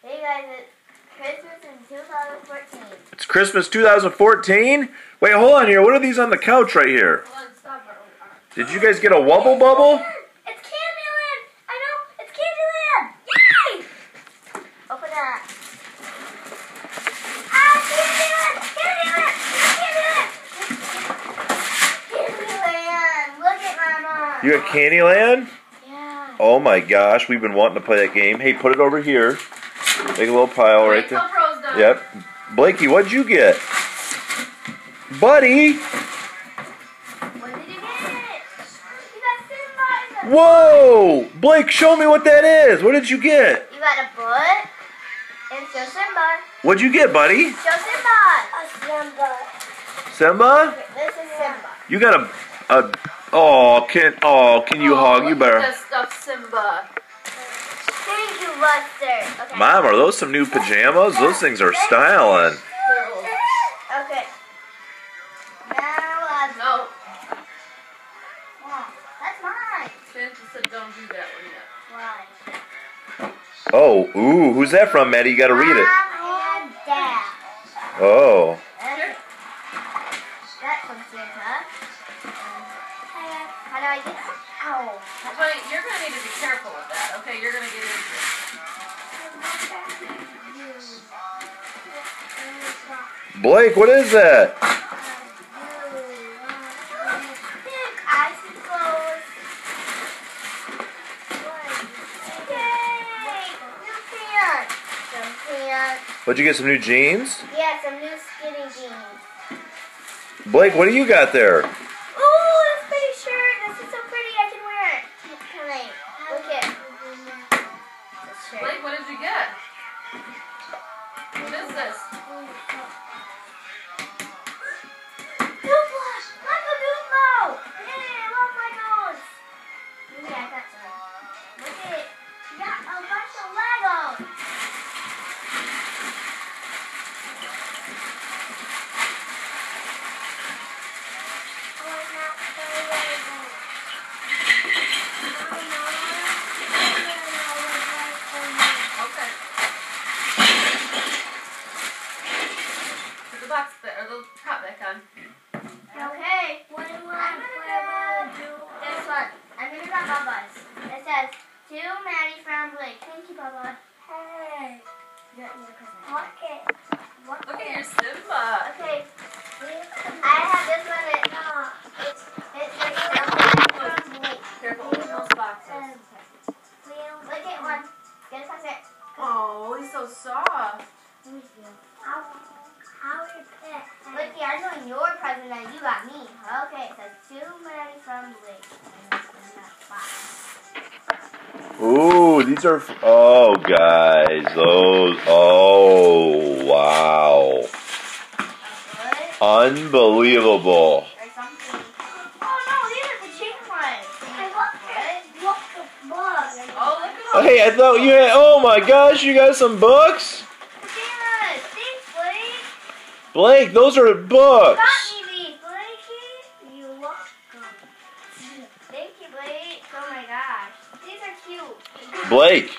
Hey guys, it's Christmas in 2014. It's Christmas 2014. Wait, hold on here. What are these on the couch right here? Hold on, stop it. Did you guys get a wubble bubble? It's Candyland! I know! It's Candyland! Yay! Open that. Ah, Candyland! Candyland! Candyland! Candyland! Look at Mama! You at Candyland? Yeah. Oh my gosh, we've been wanting to play that game. Hey, put it over here. Make a little pile right there. till Pro's done. Yep. Blakey, what'd you get? Buddy! What did you get? You got Simba Whoa! Blake, show me what that is. What did you get? You got a bullet and show Simba. What'd you get, buddy? Show Simba. A Simba. Simba? This is Simba. You got a a oh can oh can you Oh, hog? You look better. At this stuff, Simba. Thank you, Buster. Okay. Mom, are those some new pajamas? Those things are styling. Okay. Now, uh, No, wow, that's mine. Santa said don't do that one yet. Why? Oh, ooh, who's that from, Maddie? You gotta read it. Mom and Dad. Oh. That's, that's from Santa. How do I get? Ow. But you're gonna need to be careful with that. Okay, you're gonna get into it. Blake, what is that? Icicles. Yay! New pants. Some pants. What'd you get? Some new jeans? Yeah, some new skinny jeans. Blake, what do you got there? These are. Oh, guys, those. Oh, wow. Unbelievable. Or. Oh no, these are the cheap ones. I want it. Look the bug. Oh, look at all Hey, I thought you had. Oh my gosh, you got some books? Bananas. Thanks, Blake. Blake, those are books. Blake,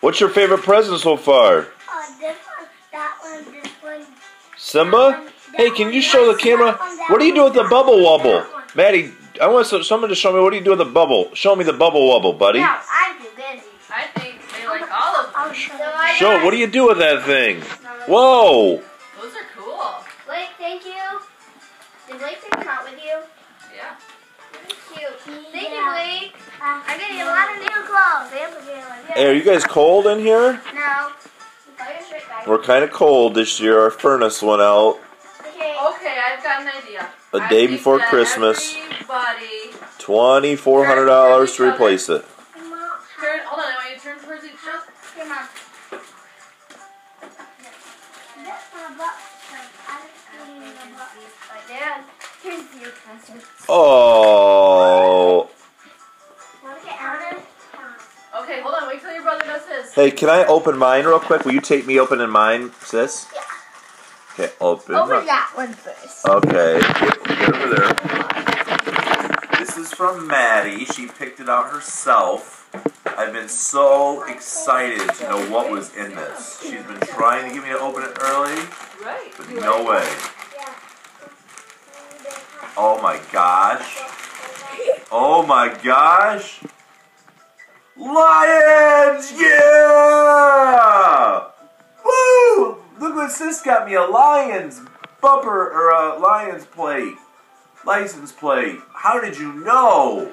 what's your favorite present so far? Oh, this one, that one, this one. Simba? Hey, can you show the camera? What do you do with the bubble wobble? Maddie, I want someone to show me what do you do with the bubble. Show me the bubble wobble, buddy. No, I'm too busy. I think they like all of them. I'll show. Show, what do you do with that thing? Whoa. Those are cool. Blake, thank you. Did Blake take I'm getting a lot of new clothes. They have to be like, Hey, are you guys cold in here? No. Put your shirt back. We're kind of cold this year. Our furnace went out. Okay. Okay, I've got an idea. A I day think before Christmas. Twenty-four hundred dollars to replace it. Want to get out of Okay, hold on. Wait till your brother does his. Hey, can I open mine real quick? Will you take me opening mine, sis? Yeah. Okay, open. Open my- that one first. Okay, get, get over there. This is from Maddie. She picked it out herself. I've been so excited to know what was in this. She's been trying to get me to open it early, but no way. Oh my gosh. Oh my gosh. Lions! Yeah! Woo! Look what sis got me a Lions bumper or a Lions plate. License plate. How did you know?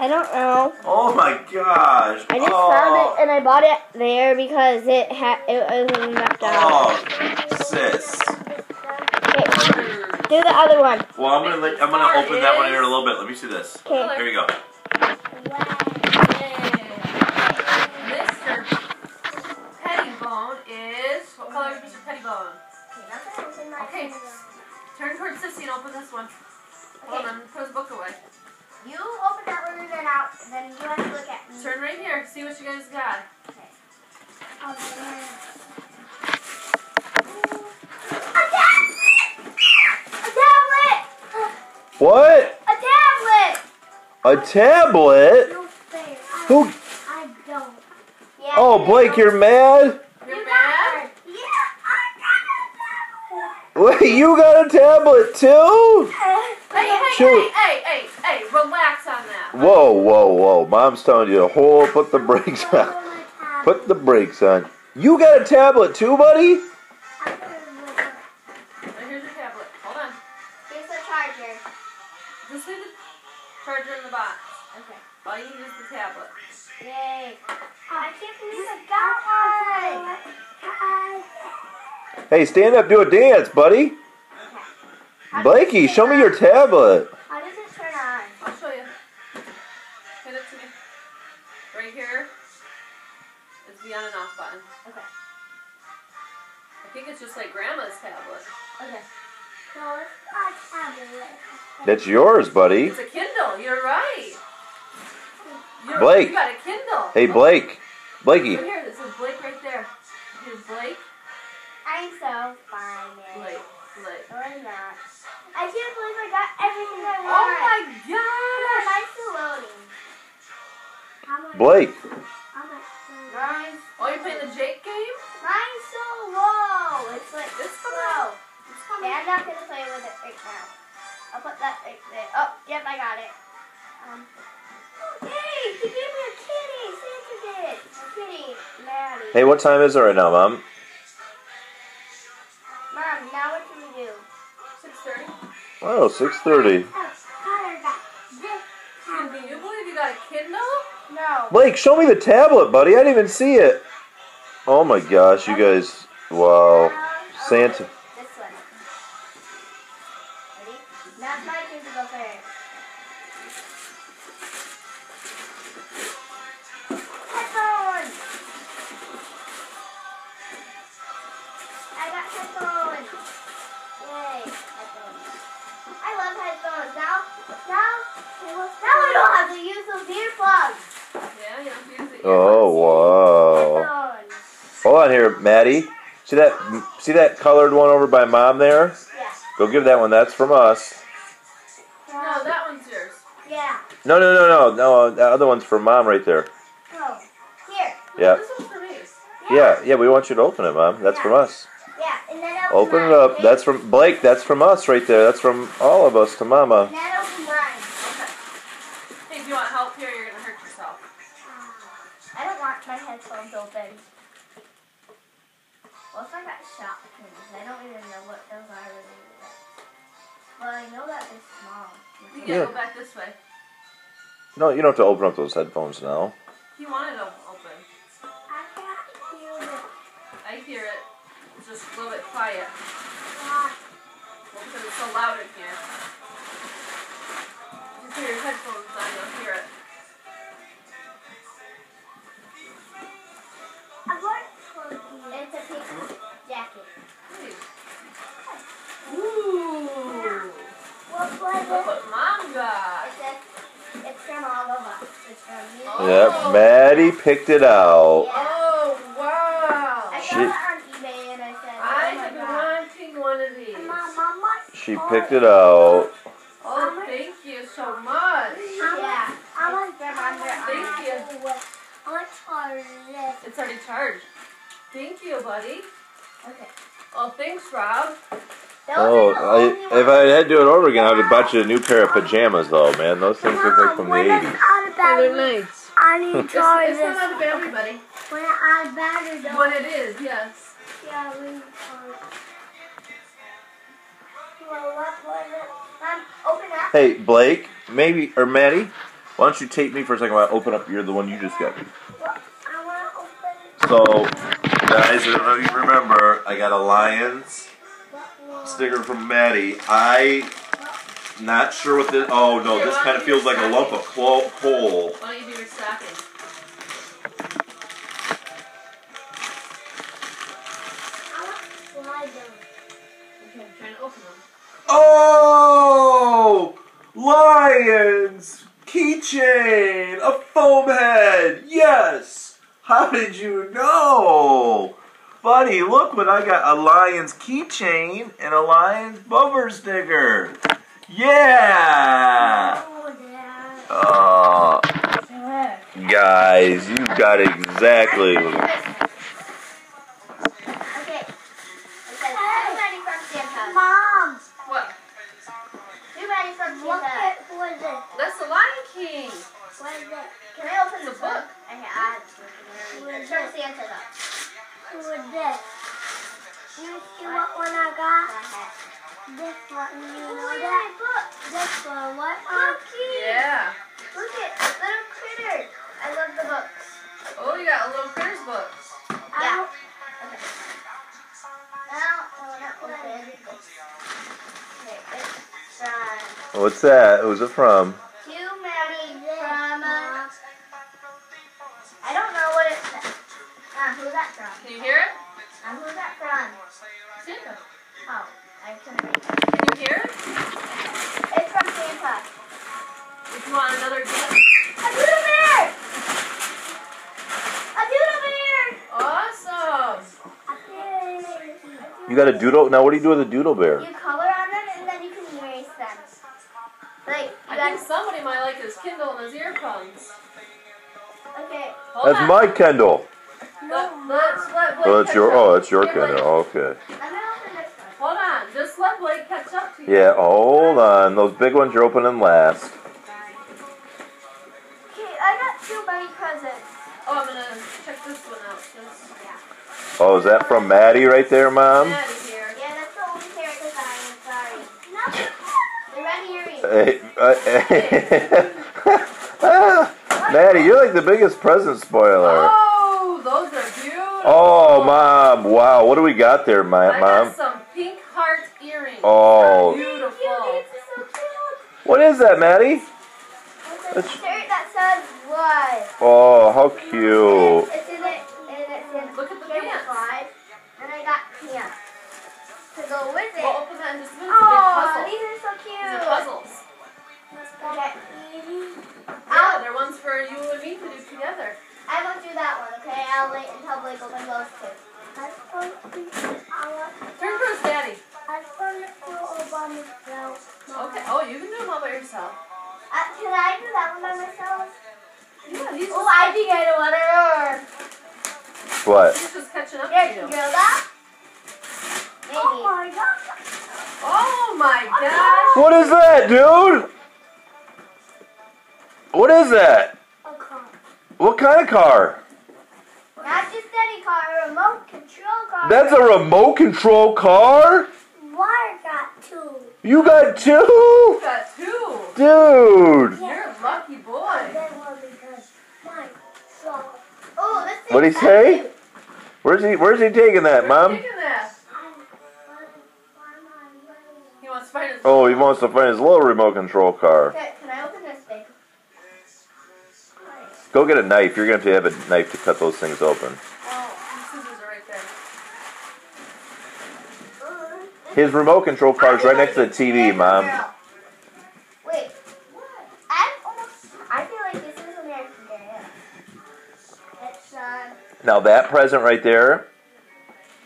I don't know. Oh my gosh. I just oh. found it and I bought it there because it had it was left out. Oh, sis. Okay, do the other one. Well, I'm gonna let, I'm gonna open that one here in a little bit. Let me see this. Okay. Here we go. Mr. is. What color is Mr. Pettibone? Okay. Turn towards Sissy and open this one. Hold on, put his book away. You open that one and then out. Then you have to look at me. Turn right here, see what you guys got. Oh, a tablet! A tablet! What? A tablet! A tablet? Who? I don't. Yeah, Oh, Blake, you're? You're mad? Yeah, I Wait, you got a tablet too? Hey, hey, Shoot. hey, hey, hey, hey, relax on that. Whoa, whoa, whoa. Mom's telling you to hold, put the brakes on. Put the brakes on. You got a tablet too, buddy? Here's your tablet. Hold on. Here's the charger. Just leave the charger in the box. Okay. All you need is the tablet. Yay. I can't believe I got one. Hey, stand up, do a dance, buddy. Blakey, show me your tablet. How does it turn on? I'll show you. Hand it to me. Right here is the on and off button. Okay. I think it's just like grandma's tablet. Okay. No, it's not tablet. That's yours, buddy. It's a Kindle. You're right. You're, Blake. You got a Kindle. Hey, Blake. Blakey. Right here. This is Blake right there. Here's Blake. I'm so fine. Blake. Blake. No, I'm not. I can't believe I got everything I Oh my Come gosh. mine's still loading. How much? Blake. Mine's. Oh, you playing the Jake game? Mine's so low. It's like It's slow. Yeah, I'm not gonna play with it right now. I'll put that right there. Oh, yep, I got it. Um. Hey, he gave me a kitty. Santa did. A kitty, Maddie. Hey, what time is it right now, Mom? Mom, Kindle? Oh, no. Blake, show me the tablet, buddy. I didn't even see it. Oh my gosh, you guys. Wow. Santa. Oh, wow. Headphones. Hold on here, Maddie. See that? See that colored one over by Mom there? Yeah. Go give that one. That's from us. No, that one's yours. Yeah. No, no, no, no, no. The other one's from Mom right there. Oh, here. Yeah. This one's for me. Yeah, yeah. We want you to open it, Mom. That's from us. Yeah, and then I'll Open mine, it up. okay? That's from Blake. That's from us right there. That's from all of us to Mama. And then open mine. Okay. Hey, if you want help here, you're gonna hurt yourself. Oh. I don't want my headphones open. What if I got shot pins? I don't even know what those are really. Well, I know that they're small. You Yeah. gotta go back this way. No, you don't have to open up those headphones now. He wanted them open. I can't feel it. I hear it. It's just a little bit quiet. Ah, Well, because it's so loud in here. Picked it out. Oh, wow. I She- saw it on eBay and I said, I oh my have been god. wanting one of these. Mama, She picked it out. Oh, thank you so much. Yeah. I was from under Thank you. charge. It. It's already charged. Thank you, buddy. Okay. Oh, thanks, Rob. Those Oh, I, if. I had to do it over again, I would have bought you a new pair of pajamas, though, man. Those things look like from the when it's 80s. out of Oh, they're nice. I need to It's, charge it's this. not out of everybody. When it's out of battery, though. When it is, yes. Yeah, we need to charge. Well, what was it? Um, open up. Hey, Blake, maybe, or Maddie, why don't you tape me for a second while I open up? You're the one you just got me. I want to open So, guys, I don't know if you remember, I got a Lions sticker from Maddie. I not sure what this. Oh no, this kind of feels like a lump of coal. Why don't you do your stocking? I want to slide. Okay, I'm trying to open them. Oh, Lions keychain, a foam head. Yes. How did you know? Buddy, look what I got. A Lions keychain and a Lions bumper sticker. Yeah. Oh, Uh, guys, you got exactly. What's that? Who's it from? to Maddie from. Uh, I don't know what it says. Um, who's that from? Can you hear it? Um, who's that from? Santa. Oh, I couldn't read. it. Can you hear it? It's from Santa. If you want another gift. A doodle bear! A doodle bear! Awesome. You got a doodle. Now, what do you do with a doodle bear? That's on. my Kendall. Let, let's let Blake Oh, that's your. up. Oh, that's your Here, Kendall. Okay. I'm gonna open this one. Hold on. Just let Blake catch up to you. Yeah. Hold on. Those big ones you're opening last. Okay, I got two bunny presents. Oh, I'm gonna check this one out. Just Oh, is that from Maddie right there, Mom? Maddie here. Yeah, that's the only character I am sorry. They're red earrings. Hey, uh, Maddie, you're like the biggest present spoiler. Oh, those are beautiful. Oh, Mom. Wow. What do we got there, my I Mom? got some pink heart earrings. Oh. They're beautiful. Cute, these are so cute. What is that, Maddie? It's a shirt that says what? Oh, how cute. It's in it, and it's in Look at the camouflage. And I got pants to go with it. We'll open that in just a minute. Oh, It's a big these are so cute. These are puzzles. Okay. Yeah, they're ones for you and me to do together. I won't do that one, okay? I'll wait until Blake opens those two. I want to Turn towards Daddy. I want to do all by myself. Okay. Oh, you can do them all by yourself. Uh, can I do that one by myself? Yeah, he's Oh, I think I know what it is. What? he's just catching up Here, to you. Gilda. Maybe. Oh my god. Oh my gosh. What is that, dude? What is that? A car. What kind of car? Not just any car, a remote control car. That's a remote control car? Why got two? You got two? You got two. Dude. You're a lucky boy. Then one because mine sucks. Oh, What'd he say? Where's he where's he taking that, Where's Mom? he taking that? Wants to find his. Oh, he wants to find his little remote control car. Okay, Go get a knife. You're gonna have to have a knife to cut those things open. Oh, scissors are right there. His remote control car's right next to the TV, Mom. Wait. I'm almost. I feel like this is American uh. Now that present right there,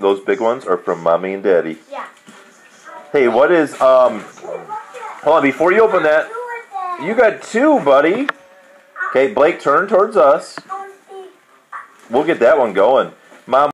those big ones are from Mommy and Daddy. Yeah. Hey, what is um? Hold on, before you open that, you got two, buddy. Okay, Blake, turn towards us. We'll get that one going. Mom.